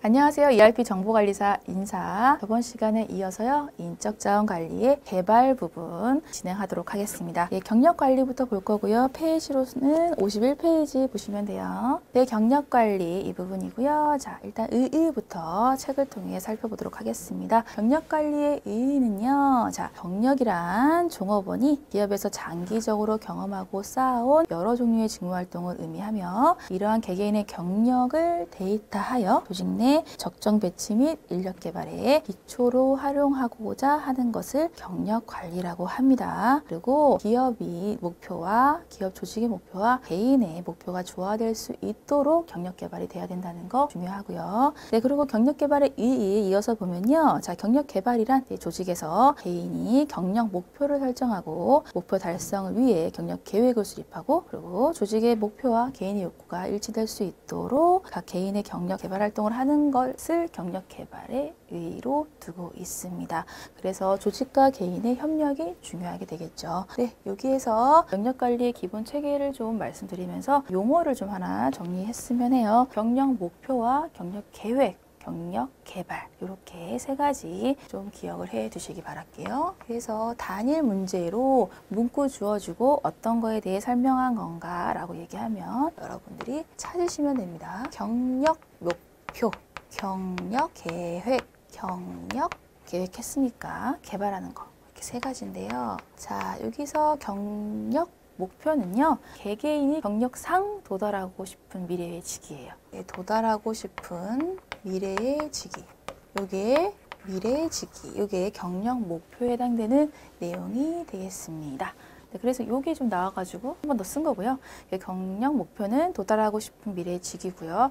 안녕하세요. ERP 정보관리사 인사. 저번 시간에 이어서요. 인적 자원 관리의 개발 부분 진행하도록 하겠습니다. 예, 경력 관리부터 볼 거고요. 페이지로는 51페이지 보시면 돼요. 네, 경력 관리 이 부분이고요. 자, 일단 의의부터 책을 통해 살펴보도록 하겠습니다. 경력 관리의 의의는요. 자, 경력이란 종업원이 기업에서 장기적으로 경험하고 쌓아온 여러 종류의 직무 활동을 의미하며 이러한 개개인의 경력을 데이터하여 조직 내 적정 배치 및 인력 개발에 기초로 활용하고자 하는 것을 경력 관리라고 합니다. 그리고 기업이 목표와 기업 조직의 목표와 개인의 목표가 조화될 수 있도록 경력 개발이 돼야 된다는 거 중요하고요. 네, 그리고 경력 개발의 이 이어서 보면요. 자, 경력 개발이란 조직에서 개인이 경력 목표를 설정하고 목표 달성을 위해 경력 계획을 수립하고 그리고 조직의 목표와 개인의 욕구가 일치될 수 있도록 각 개인의 경력 개발 활동을 하는 하는 것을 경력 개발의 의의로 두고 있습니다. 그래서 조직과 개인의 협력이 중요하게 되겠죠. 네, 여기에서 경력 관리의 기본 체계를 좀 말씀드리면서 용어를 좀 하나 정리했으면 해요. 경력 목표와 경력 계획 경력 개발 이렇게 세 가지 좀 기억을 해 두시기 바랄게요. 그래서 단일 문제로 문구 주어주고 어떤 거에 대해 설명한 건가 라고 얘기하면 여러분들이 찾으시면 됩니다. 경력 목표 경력, 계획, 경력, 계획했으니까 개발하는 거 이렇게 세 가지인데요. 자 여기서 경력 목표는요 개개인이 경력상 도달하고 싶은 미래의 직이에요. 네, 도달하고 싶은 미래의 직위. 요게 미래의 직위. 요게 경력 목표에 해당되는 내용이 되겠습니다. 네, 그래서 이게 좀 나와가지고 한 번 더 쓴 거고요. 경력 목표는 도달하고 싶은 미래의 직이고요.